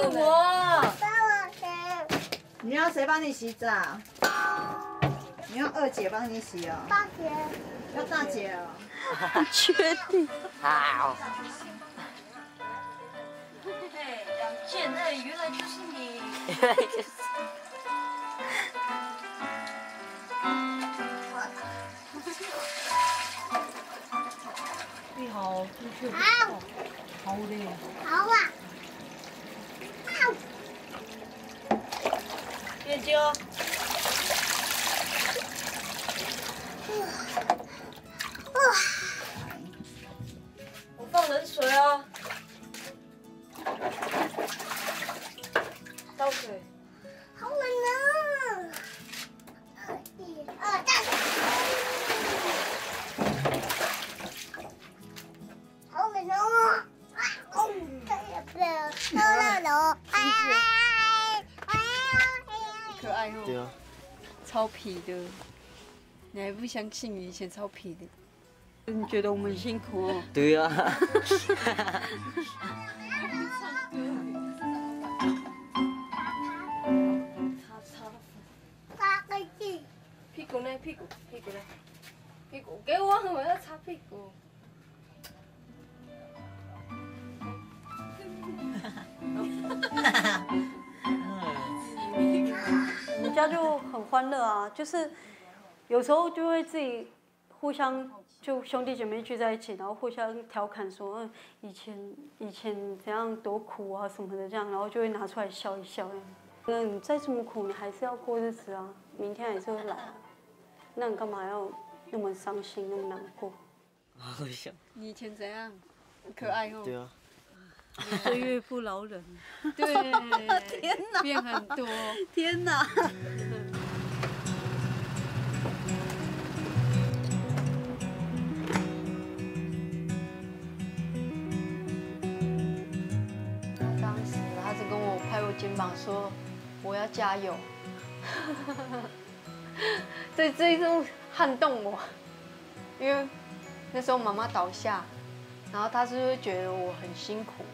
我。你要谁帮你洗澡？你要二姐帮你洗哦。大姐。要大姐哦。确定？好。嘿，杨健，哎，原来就是你。原来就是。你好，好。好嘞。好啊。眼睛。我放冷水哦。倒水。可爱哦。对啊。超皮的，你还不相信以前超皮的？你觉得我们辛苦哦？对啊。擦个屁。屁股呢？屁股，屁股呢？屁股给我，我要擦屁股。欢乐啊，就是有时候就会自己互相就兄弟姐妹聚在一起，然后互相调侃说，嗯，以前以前怎样多苦啊什么的这样，然后就会拿出来笑一笑。嗯，你再这么苦，你还是要过日子啊，明天还是会来啊，那你干嘛要那么伤心那么难过？好笑。你以前怎样？可爱哦。对啊。岁月不饶人。对。天哪！变很多。天哪！说：“我要加油。”这这一种撼动我，因为那时候妈妈倒下，然后他是会觉得我很辛苦。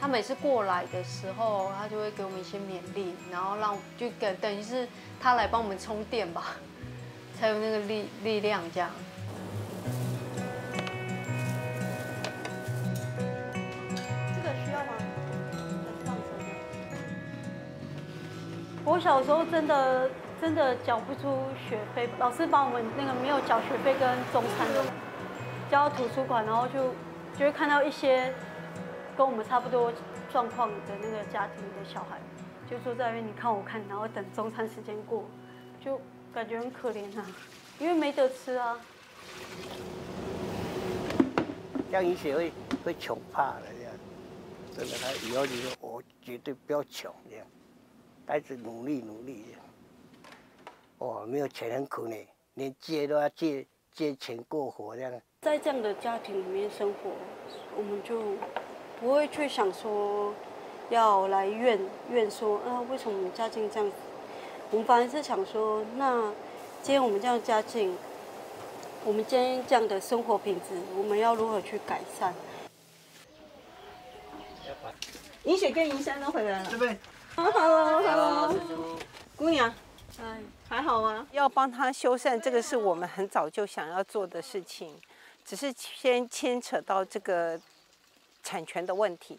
他每次过来的时候，他就会给我们一些勉励，然后让就等等于是他来帮我们充电吧，才有那个力力量这样。我小时候真的真的缴不出学费，老师把我们那个没有缴学费跟中餐的交到图书馆，然后就就会看到一些。跟我们差不多状况的那个家庭的小孩，就坐在那边你看我看，然后等中餐时间过，就感觉很可怜啊，因为没得吃啊。这样一学会会穷怕了这样，真的，他以后就说我绝对不要穷这样，孩子努力努力这样。哇，没有钱很苦呢，连借都要借借钱过活这样。在这样的家庭里面生活，我们就。不会去想说要来怨怨说啊，为什么我们家境这样？我们反而是想说，那今天我们这样家境，我们今天这样的生活品质，我们要如何去改善？银雪跟银山都回来了。这边。Hello，Hello，姑娘，哎，还好吗？要帮他修缮，这个是我们很早就想要做的事情，只是先牵扯到这个。产权的问题，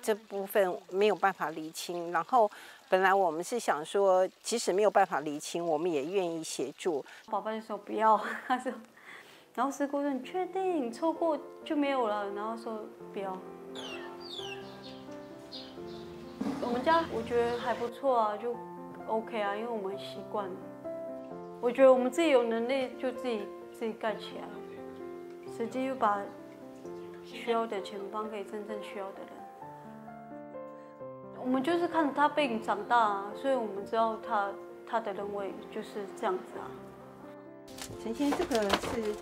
这部分没有办法厘清。然后，本来我们是想说，即使没有办法厘清，我们也愿意协助。宝宝就说不要，他说，然后师姑说你确定错过就没有了，然后说不要。我们家我觉得还不错啊，就 OK 啊，因为我们习惯。我觉得我们自己有能力就自己自己盖起来，实际又把。需要的钱帮给真正需要的人。我们就是看着他背影长大啊，所以我们知道他他的认为就是这样子啊。陈先，这个是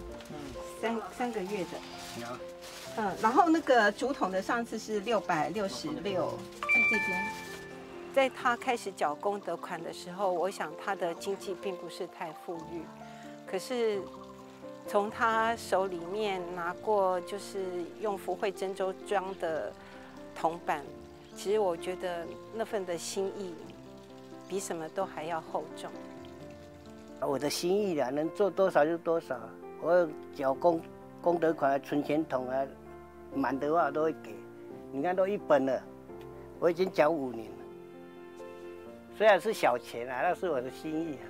三三个月的。嗯，然后那个竹筒的上次是六百六十六，在这边。在他开始缴功德款的时候，我想他的经济并不是太富裕，可是。从他手里面拿过，就是用福慧珍珠装的铜板，其实我觉得那份的心意，比什么都还要厚重。我的心意啊，能做多少就多少。我缴功功德款、存钱筒啊，满的话都会给。你看都一本了，我已经缴五年了。虽然是小钱啊，那是我的心意啊。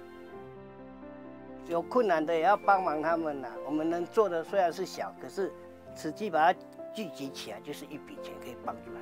有困难的也要帮忙他们呐。我们能做的虽然是小，可是实际把它聚集起来，就是一笔钱可以帮助他。